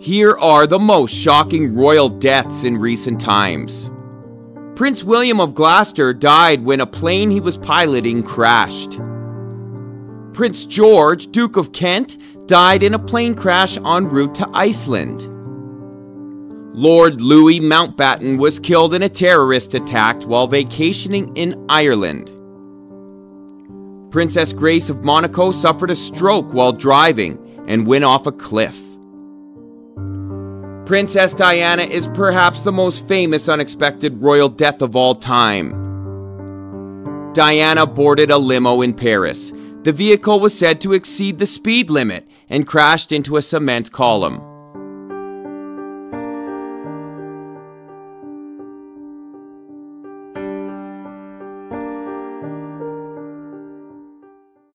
Here are the most shocking royal deaths in recent times. Prince William of Gloucester died when a plane he was piloting crashed. Prince George, Duke of Kent, died in a plane crash en route to Iceland. Lord Louis Mountbatten was killed in a terrorist attack while vacationing in Ireland. Princess Grace of Monaco suffered a stroke while driving and went off a cliff. Princess Diana is perhaps the most famous unexpected royal death of all time. Diana boarded a limo in Paris. The vehicle was said to exceed the speed limit and crashed into a cement column.